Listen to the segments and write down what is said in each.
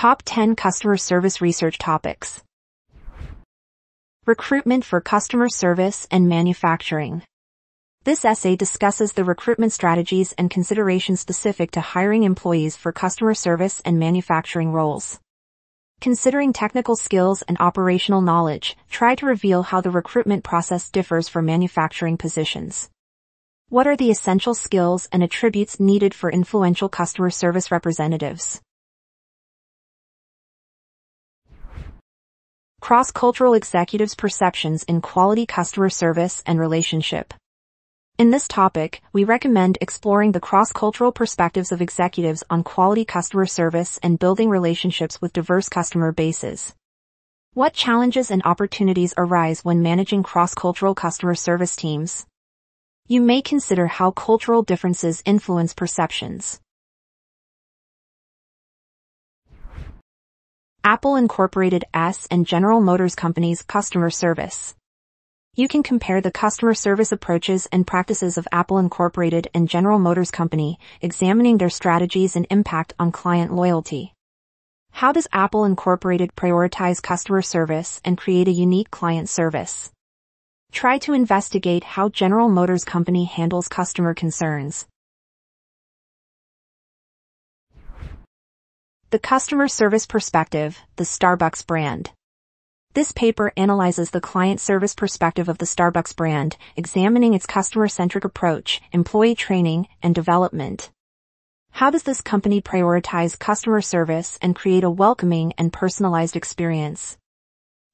Top 10 Customer Service Research Topics Recruitment for Customer Service and Manufacturing. This essay discusses the recruitment strategies and considerations specific to hiring employees for customer service and manufacturing roles. Considering technical skills and operational knowledge, try to reveal how the recruitment process differs for manufacturing positions. What are the essential skills and attributes needed for influential customer service representatives? Cross-cultural executives' perceptions in quality customer service and relationship. In this topic, we recommend exploring the cross-cultural perspectives of executives on quality customer service and building relationships with diverse customer bases. What challenges and opportunities arise when managing cross-cultural customer service teams? You may consider how cultural differences influence perceptions. Apple Incorporated S and General Motors Company's customer service. You can compare the customer service approaches and practices of Apple Incorporated and General Motors Company, examining their strategies and impact on client loyalty. How does Apple Incorporated prioritize customer service and create a unique client service? Try to investigate how General Motors Company handles customer concerns. The Customer Service Perspective, the Starbucks brand. This paper analyzes the client service perspective of the Starbucks brand, examining its customer-centric approach, employee training, and development. How does this company prioritize customer service and create a welcoming and personalized experience?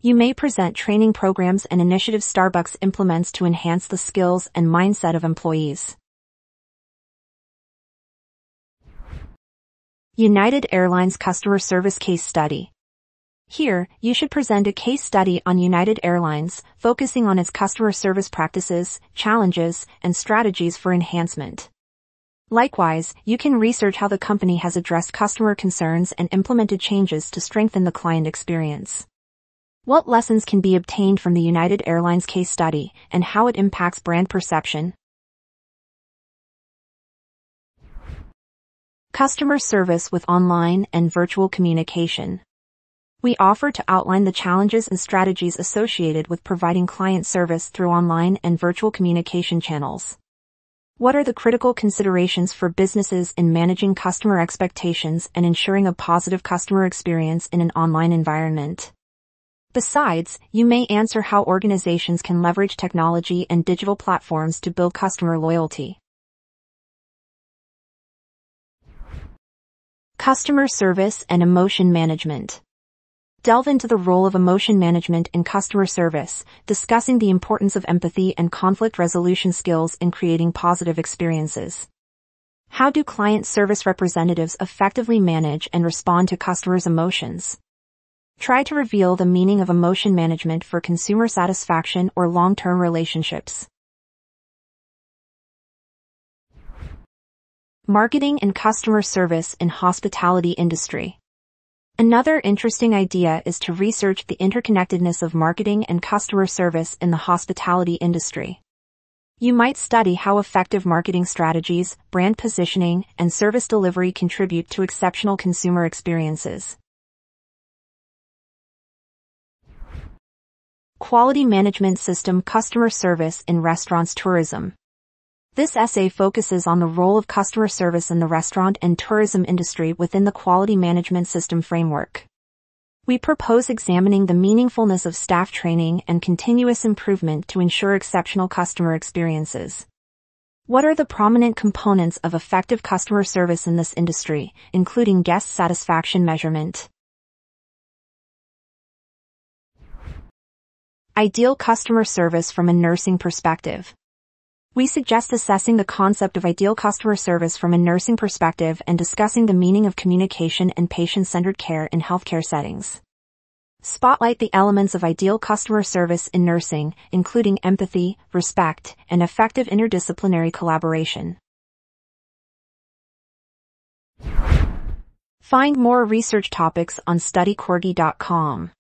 You may present training programs and initiatives Starbucks implements to enhance the skills and mindset of employees. United Airlines Customer Service Case Study here, you should present a case study on United Airlines, focusing on its customer service practices, challenges, and strategies for enhancement. Likewise, you can research how the company has addressed customer concerns and implemented changes to strengthen the client experience. What lessons can be obtained from the United Airlines case study and how it impacts brand perception? Customer service with online and virtual communication. We offer to outline the challenges and strategies associated with providing client service through online and virtual communication channels. What are the critical considerations for businesses in managing customer expectations and ensuring a positive customer experience in an online environment? Besides, you may answer how organizations can leverage technology and digital platforms to build customer loyalty. Customer service and emotion management delve into the role of emotion management in customer service, discussing the importance of empathy and conflict resolution skills in creating positive experiences. How do client service representatives effectively manage and respond to customers' emotions? Try to reveal the meaning of emotion management for consumer satisfaction or long-term relationships. Marketing and customer service in hospitality industry. Another interesting idea is to research the interconnectedness of marketing and customer service in the hospitality industry. You might study how effective marketing strategies, brand positioning, and service delivery contribute to exceptional consumer experiences. Quality Management System Customer Service in Restaurants Tourism this essay focuses on the role of customer service in the restaurant and tourism industry within the quality management system framework. We propose examining the meaningfulness of staff training and continuous improvement to ensure exceptional customer experiences. What are the prominent components of effective customer service in this industry, including guest satisfaction measurement? Ideal customer service from a nursing perspective. We suggest assessing the concept of ideal customer service from a nursing perspective and discussing the meaning of communication and patient-centered care in healthcare settings. Spotlight the elements of ideal customer service in nursing, including empathy, respect, and effective interdisciplinary collaboration. Find more research topics on studycorgi.com.